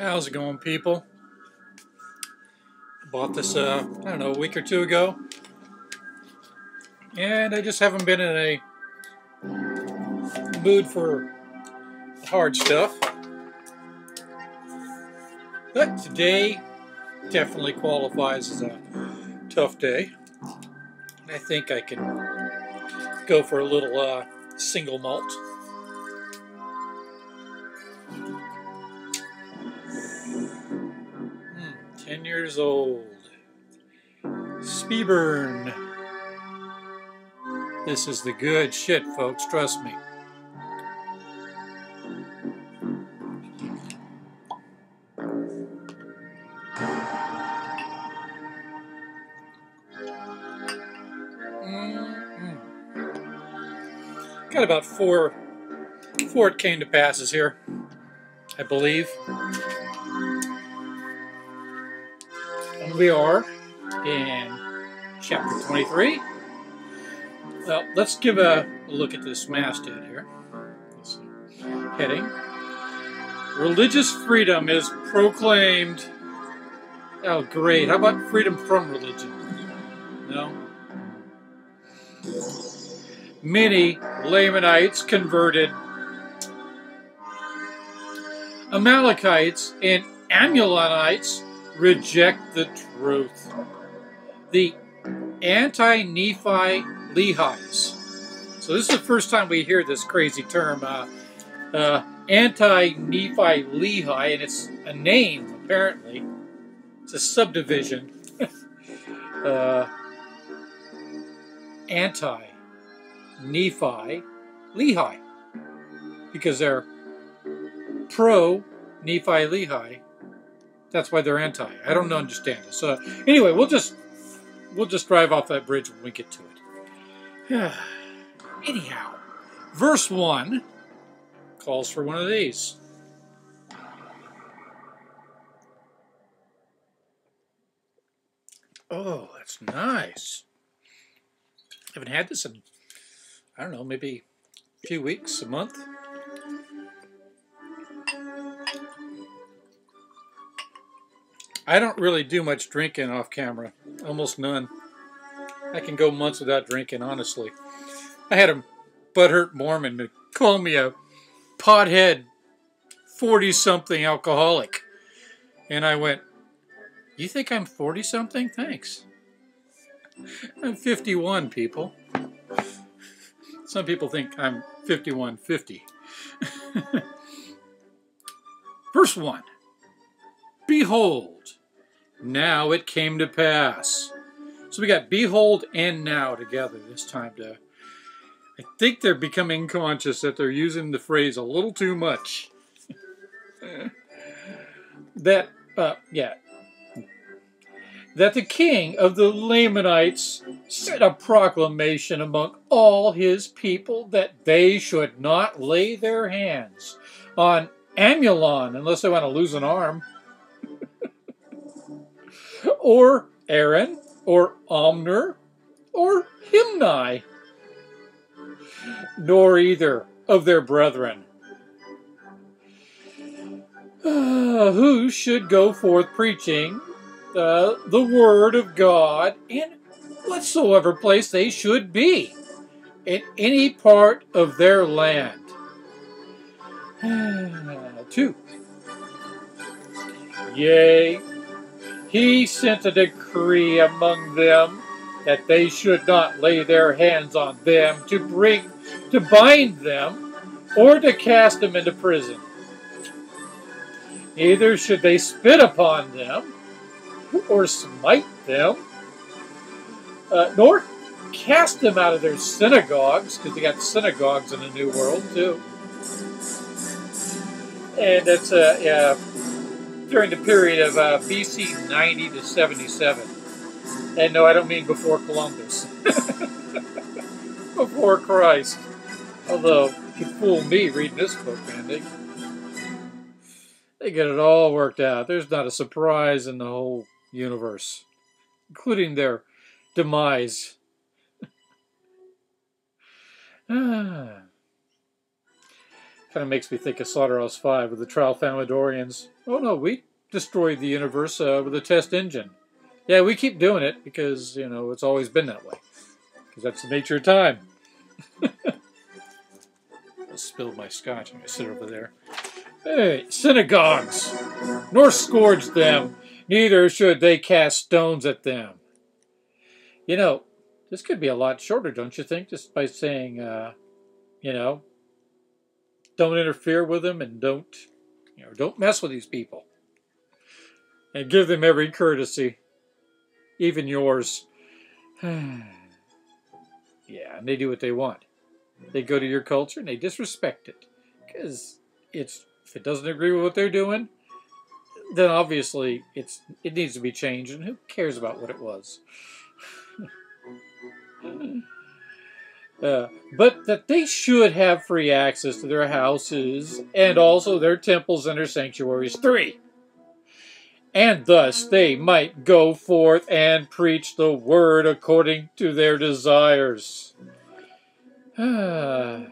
How's it going, people? Bought this, uh, I don't know, a week or two ago. And I just haven't been in a mood for hard stuff. But today definitely qualifies as a tough day. I think I can go for a little uh, single malt. 10 years old. Speyburn. This is the good shit, folks, trust me. Mm-hmm. Got about four, four it came to passes here, I believe. We are in chapter 23. Well, let's give a look at this masthead here. Heading. Religious freedom is proclaimed. Oh, great. How about freedom from religion? No? Many Lamanites converted. Amalekites and Amulonites reject the truth. The anti Nephi Lehis. So, this is the first time we hear this crazy term, uh, uh, anti Nephi Lehi, and it's a name, apparently. It's a subdivision. uh, anti Nephi Lehi. Because they're pro Nephi Lehi. That's why they're anti. I don't understand this. So anyway, we'll just we'll just drive off that bridge when we get to it. Anyhow, verse one calls for one of these. Oh, that's nice. Haven't had this in, I don't know, maybe a few weeks, a month. I don't really do much drinking off camera, almost none. I can go months without drinking, honestly. I had a butthurt Mormon call me a pothead 40 something alcoholic. And I went, You think I'm 40 something? Thanks. I'm 51, people. Some people think I'm 5150. Verse 1 Behold, now it came to pass. So we got behold and now together this time to I think they're becoming conscious that they're using the phrase a little too much. that uh yeah. That the king of the Lamanites set a proclamation among all his people that they should not lay their hands on Amulon unless they want to lose an arm. Or Aaron, or Omner, or Himni, nor either of their brethren. Uh, who should go forth preaching uh, the word of God in whatsoever place they should be, in any part of their land. Two. Yea, he sent a decree among them that they should not lay their hands on them to bring to bind them or to cast them into prison. Neither should they spit upon them or smite them, uh, nor cast them out of their synagogues, because they got synagogues in the New World too. And that's a, uh, during the period of uh, BC 90 to 77. And no, I don't mean before Columbus. before Christ. Although, you could fool me reading this book, man. They, they get it all worked out. There's not a surprise in the whole universe, including their demise. ah. Kind of makes me think of Slaughterhouse 5 with the Tralfamadorians. Oh no, we destroyed the universe uh, with a test engine. Yeah, we keep doing it because, you know, it's always been that way. Because that's the nature of time. I spilled my scotch. Going to sit over there. Hey, synagogues! Nor scourge them, neither should they cast stones at them. You know, this could be a lot shorter, don't you think? Just by saying, uh, you know, don't interfere with them and don't, you know, don't mess with these people. And give them every courtesy, even yours. yeah, and they do what they want. They go to your culture and they disrespect it. Because it's if it doesn't agree with what they're doing, then obviously it's it needs to be changed and who cares about what it was. Uh, but that they should have free access to their houses and also their temples and their sanctuaries. Three. And thus they might go forth and preach the word according to their desires. For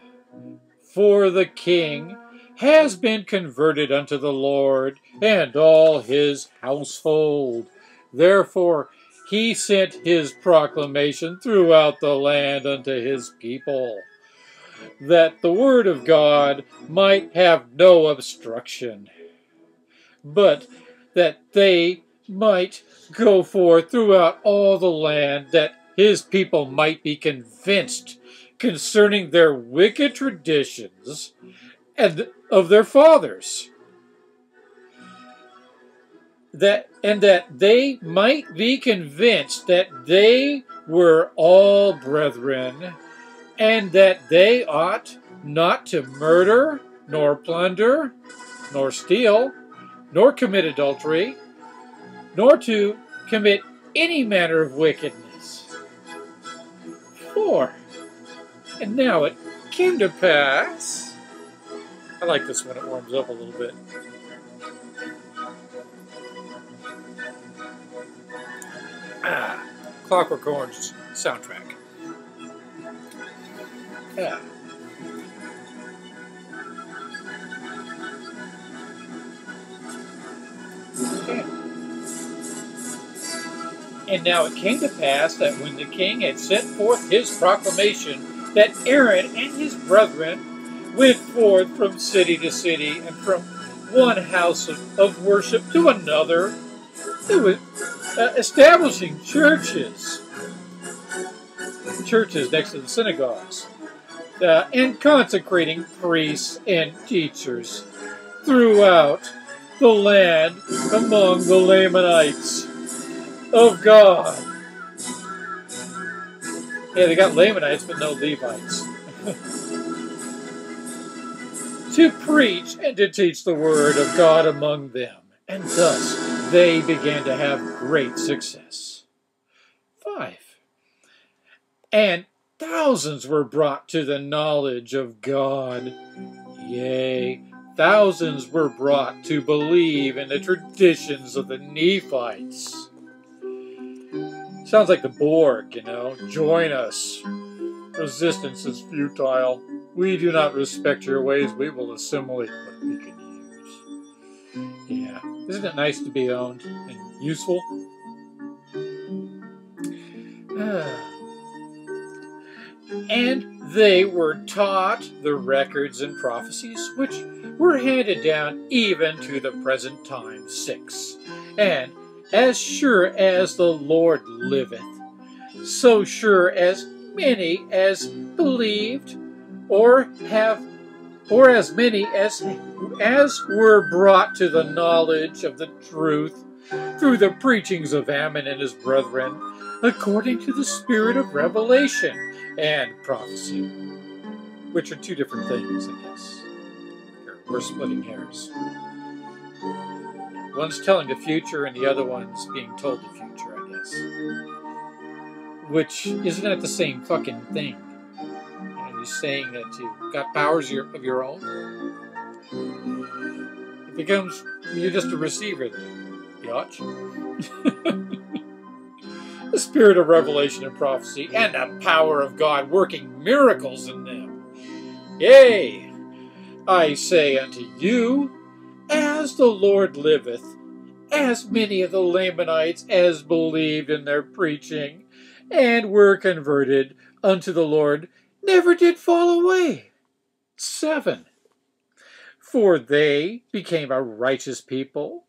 the king has been converted unto the Lord and all his household. Therefore he sent his proclamation throughout the land unto his people, that the word of God might have no obstruction, but that they might go forth throughout all the land, that his people might be convinced concerning their wicked traditions and of their fathers that and that they might be convinced that they were all brethren, and that they ought not to murder, nor plunder, nor steal, nor commit adultery, nor to commit any manner of wickedness. For, and now it came to pass. I like this when it warms up a little bit. Clockwork Orange soundtrack. Yeah. And now it came to pass that when the king had sent forth his proclamation, that Aaron and his brethren went forth from city to city and from one house of, of worship to another. It was, uh, establishing churches, churches next to the synagogues, uh, and consecrating priests and teachers throughout the land among the Lamanites of God. Yeah, they got Lamanites, but no Levites. to preach and to teach the word of God among them, and thus they began to have great success. Five. And thousands were brought to the knowledge of God. Yea, thousands were brought to believe in the traditions of the Nephites. Sounds like the Borg, you know. Join us. Resistance is futile. We do not respect your ways. We will assimilate we can isn't it nice to be owned and useful? and they were taught the records and prophecies which were handed down even to the present time. Six. And as sure as the Lord liveth, so sure as many as believed or have or as many as, as were brought to the knowledge of the truth through the preachings of Ammon and his brethren, according to the spirit of revelation and prophecy, which are two different things, I guess. We're splitting hairs. One's telling the future, and the other one's being told the future, I guess. Which isn't that the same fucking thing? Saying that you've got powers of your own. It becomes, you're just a receiver then, the spirit of revelation and prophecy, and the power of God working miracles in them. Yea, I say unto you, as the Lord liveth, as many of the Lamanites as believed in their preaching and were converted unto the Lord never did fall away. 7. For they became a righteous people.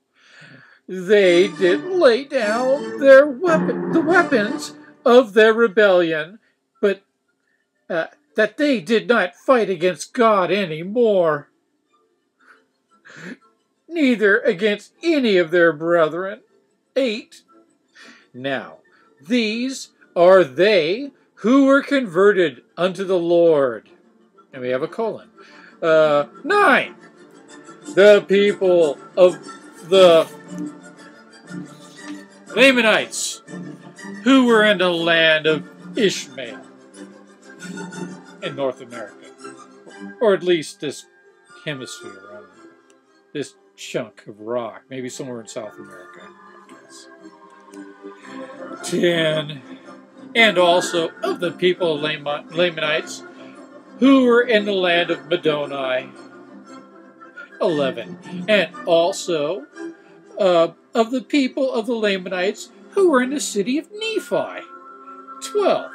They did lay down their weapon, the weapons of their rebellion, but uh, that they did not fight against God any more, neither against any of their brethren. 8. Now, these are they who were converted unto the Lord. And we have a colon. Uh, 9. The people of the Lamanites who were in the land of Ishmael in North America, or at least this hemisphere, this chunk of rock, maybe somewhere in South America. 10. And also of the people of Lamanites who were in the land of Middoni. 11. And also uh, of the people of the Lamanites who were in the city of Nephi. 12.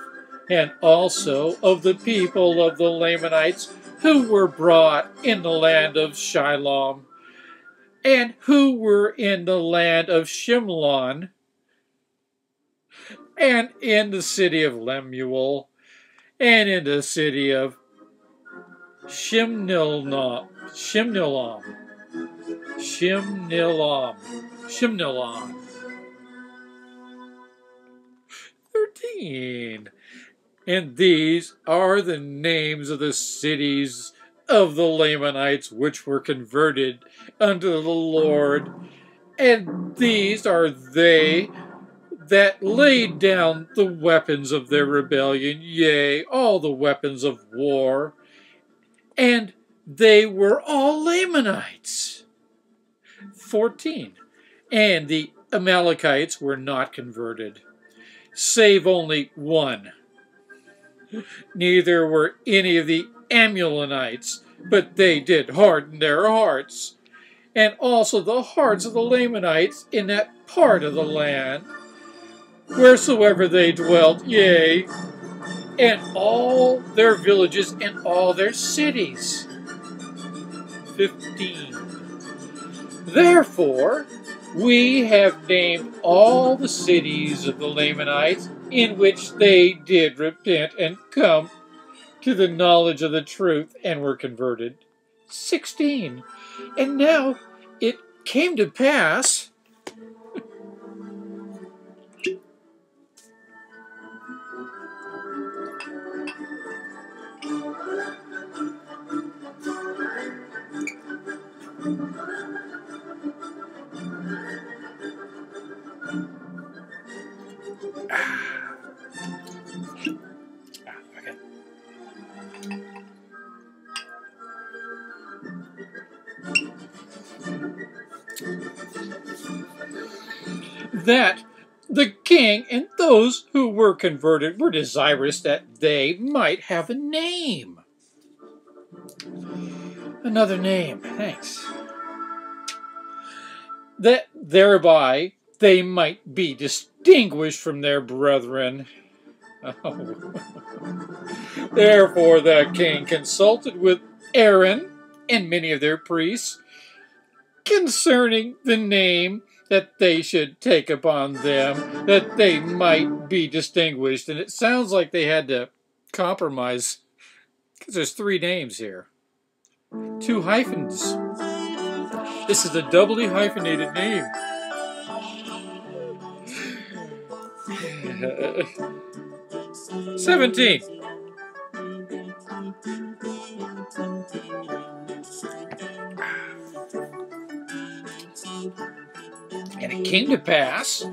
And also of the people of the Lamanites who were brought in the land of Shilom, and who were in the land of Shemlon, and in the city of Lemuel, and in the city of Shimnilnom, Shimnilam, Shimnilam, Shimnilam. 13. And these are the names of the cities of the Lamanites which were converted unto the Lord. And these are they that laid down the weapons of their rebellion, yea, all the weapons of war. And they were all Lamanites. 14. And the Amalekites were not converted save only one. Neither were any of the Amulonites, but they did harden their hearts, and also the hearts of the Lamanites in that part of the land, wheresoever they dwelt, yea, and all their villages and all their cities. 15. Therefore, we have named all the cities of the Lamanites in which they did repent and come to the knowledge of the truth and were converted. 16. And now it came to pass that the king and those who were converted were desirous that they might have a name. Another name, thanks. That thereby they might be distinguished from their brethren. Oh. Therefore the king consulted with Aaron and many of their priests concerning the name that they should take upon them, that they might be distinguished. And it sounds like they had to compromise, because there's three names here. Two hyphens. This is a doubly hyphenated name. Seventeen. And it came to pass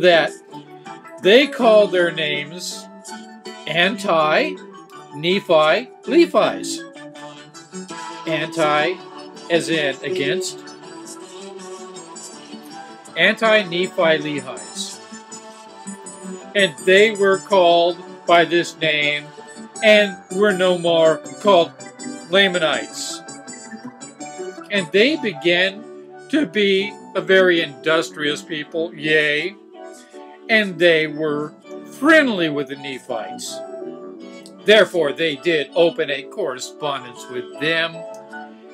that they called their names Anti, Nephi, Lehis. Anti, as in against, Anti Nephi Lehi's. And they were called by this name and were no more called Lamanites. And they began to be a very industrious people, yea, and they were friendly with the Nephites. Therefore, they did open a correspondence with them,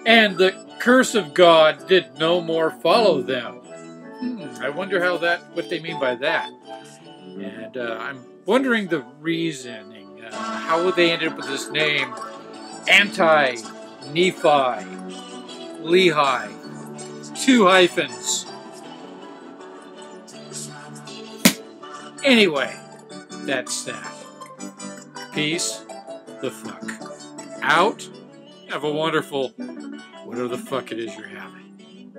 and the curse of God did no more follow them. Hmm, I wonder how that, what they mean by that. And uh, I'm wondering the reasoning. Uh, how would they end up with this name, Anti Nephi, Lehi, two hyphens. Anyway, that's that. Peace the fuck out. Have a wonderful whatever the fuck it is you're having.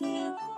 Bye.